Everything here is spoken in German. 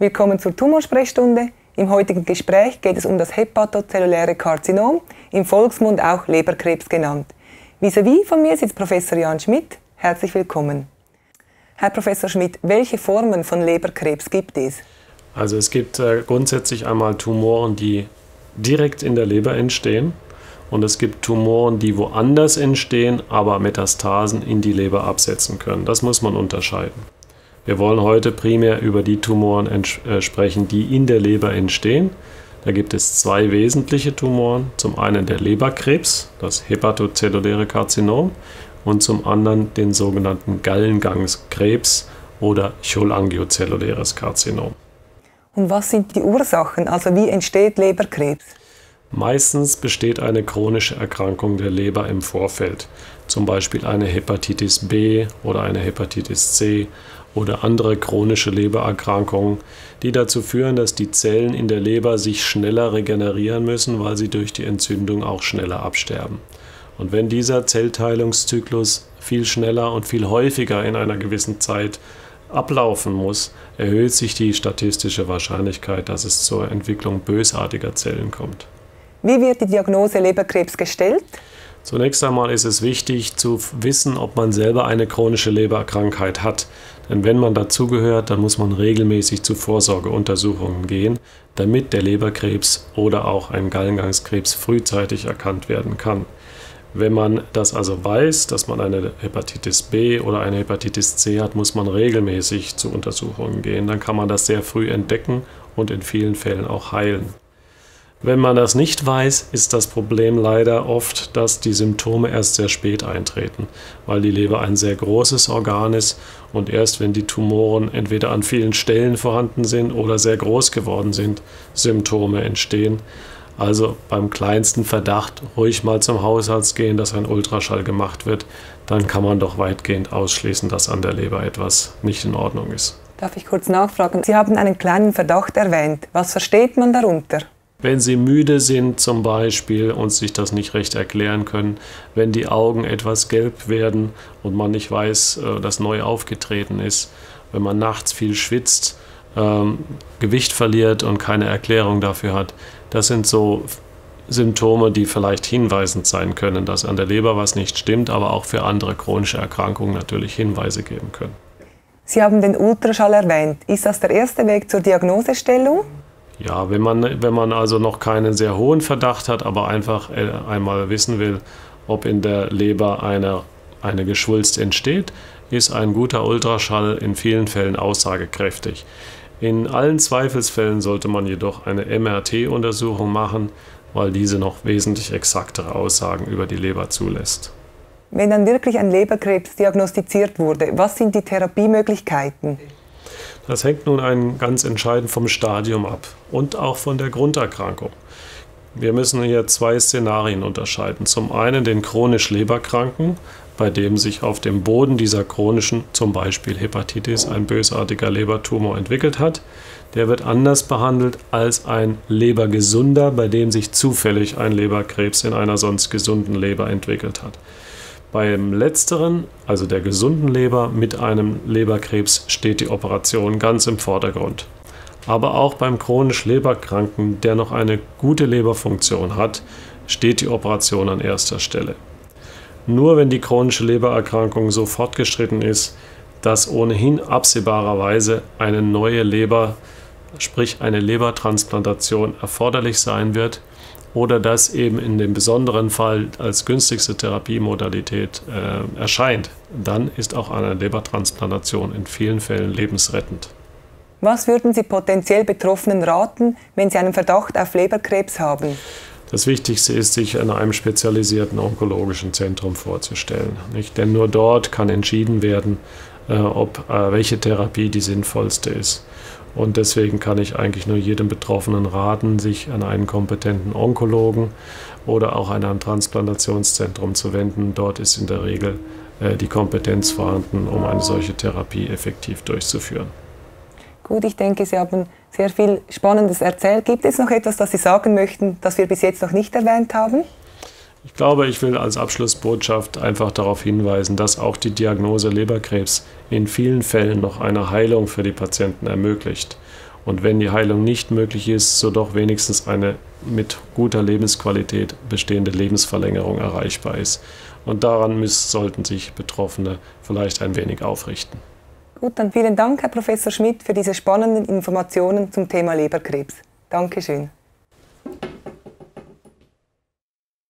Willkommen zur Tumorsprechstunde. Im heutigen Gespräch geht es um das hepatozelluläre Karzinom, im Volksmund auch Leberkrebs genannt. Vis-à-vis von mir sitzt Professor Jan Schmidt. Herzlich willkommen. Herr Professor Schmidt, welche Formen von Leberkrebs gibt es? Also es gibt äh, grundsätzlich einmal Tumoren, die direkt in der Leber entstehen und es gibt Tumoren, die woanders entstehen, aber Metastasen in die Leber absetzen können. Das muss man unterscheiden. Wir wollen heute primär über die Tumoren äh, sprechen, die in der Leber entstehen. Da gibt es zwei wesentliche Tumoren. Zum einen der Leberkrebs, das hepatozelluläre Karzinom, und zum anderen den sogenannten Gallengangskrebs oder cholangiozelluläres Karzinom. Und was sind die Ursachen? Also wie entsteht Leberkrebs? Meistens besteht eine chronische Erkrankung der Leber im Vorfeld, zum Beispiel eine Hepatitis B oder eine Hepatitis C oder andere chronische Lebererkrankungen, die dazu führen, dass die Zellen in der Leber sich schneller regenerieren müssen, weil sie durch die Entzündung auch schneller absterben. Und wenn dieser Zellteilungszyklus viel schneller und viel häufiger in einer gewissen Zeit ablaufen muss, erhöht sich die statistische Wahrscheinlichkeit, dass es zur Entwicklung bösartiger Zellen kommt. Wie wird die Diagnose Leberkrebs gestellt? Zunächst einmal ist es wichtig zu wissen, ob man selber eine chronische Leberkrankheit hat. Denn wenn man dazugehört, dann muss man regelmäßig zu Vorsorgeuntersuchungen gehen, damit der Leberkrebs oder auch ein Gallengangskrebs frühzeitig erkannt werden kann. Wenn man das also weiß, dass man eine Hepatitis B oder eine Hepatitis C hat, muss man regelmäßig zu Untersuchungen gehen. Dann kann man das sehr früh entdecken und in vielen Fällen auch heilen. Wenn man das nicht weiß, ist das Problem leider oft, dass die Symptome erst sehr spät eintreten, weil die Leber ein sehr großes Organ ist und erst wenn die Tumoren entweder an vielen Stellen vorhanden sind oder sehr groß geworden sind, Symptome entstehen. Also beim kleinsten Verdacht ruhig mal zum Hausarzt gehen, dass ein Ultraschall gemacht wird, dann kann man doch weitgehend ausschließen, dass an der Leber etwas nicht in Ordnung ist. Darf ich kurz nachfragen? Sie haben einen kleinen Verdacht erwähnt. Was versteht man darunter? Wenn sie müde sind zum Beispiel und sich das nicht recht erklären können, wenn die Augen etwas gelb werden und man nicht weiß, äh, dass neu aufgetreten ist, wenn man nachts viel schwitzt, ähm, Gewicht verliert und keine Erklärung dafür hat, das sind so Symptome, die vielleicht hinweisend sein können, dass an der Leber was nicht stimmt, aber auch für andere chronische Erkrankungen natürlich Hinweise geben können. Sie haben den Ultraschall erwähnt. Ist das der erste Weg zur Diagnosestellung? Ja, wenn man, wenn man also noch keinen sehr hohen Verdacht hat, aber einfach äh, einmal wissen will, ob in der Leber eine, eine Geschwulst entsteht, ist ein guter Ultraschall in vielen Fällen aussagekräftig. In allen Zweifelsfällen sollte man jedoch eine MRT-Untersuchung machen, weil diese noch wesentlich exaktere Aussagen über die Leber zulässt. Wenn dann wirklich ein Leberkrebs diagnostiziert wurde, was sind die Therapiemöglichkeiten? Das hängt nun ein ganz entscheidend vom Stadium ab und auch von der Grunderkrankung. Wir müssen hier zwei Szenarien unterscheiden. Zum einen den chronisch Leberkranken, bei dem sich auf dem Boden dieser chronischen, zum Beispiel Hepatitis, ein bösartiger Lebertumor entwickelt hat. Der wird anders behandelt als ein Lebergesunder, bei dem sich zufällig ein Leberkrebs in einer sonst gesunden Leber entwickelt hat. Beim letzteren, also der gesunden Leber mit einem Leberkrebs, steht die Operation ganz im Vordergrund. Aber auch beim chronisch Leberkranken, der noch eine gute Leberfunktion hat, steht die Operation an erster Stelle. Nur wenn die chronische Lebererkrankung so fortgeschritten ist, dass ohnehin absehbarerweise eine neue Leber, sprich eine Lebertransplantation erforderlich sein wird, oder das eben in dem besonderen Fall als günstigste Therapiemodalität äh, erscheint, dann ist auch eine Lebertransplantation in vielen Fällen lebensrettend. Was würden Sie potenziell Betroffenen raten, wenn sie einen Verdacht auf Leberkrebs haben? Das Wichtigste ist, sich in einem spezialisierten onkologischen Zentrum vorzustellen. Nicht? Denn nur dort kann entschieden werden, ob äh, welche Therapie die sinnvollste ist. Und deswegen kann ich eigentlich nur jedem Betroffenen raten, sich an einen kompetenten Onkologen oder auch an ein Transplantationszentrum zu wenden. Dort ist in der Regel äh, die Kompetenz vorhanden, um eine solche Therapie effektiv durchzuführen. Gut, ich denke, Sie haben sehr viel Spannendes erzählt. Gibt es noch etwas, das Sie sagen möchten, das wir bis jetzt noch nicht erwähnt haben? Ich glaube, ich will als Abschlussbotschaft einfach darauf hinweisen, dass auch die Diagnose Leberkrebs in vielen Fällen noch eine Heilung für die Patienten ermöglicht. und wenn die Heilung nicht möglich ist, so doch wenigstens eine mit guter Lebensqualität bestehende Lebensverlängerung erreichbar ist. Und daran müssen, sollten sich Betroffene vielleicht ein wenig aufrichten. Gut, dann vielen Dank, Herr Professor Schmidt, für diese spannenden Informationen zum Thema Leberkrebs. Dankeschön.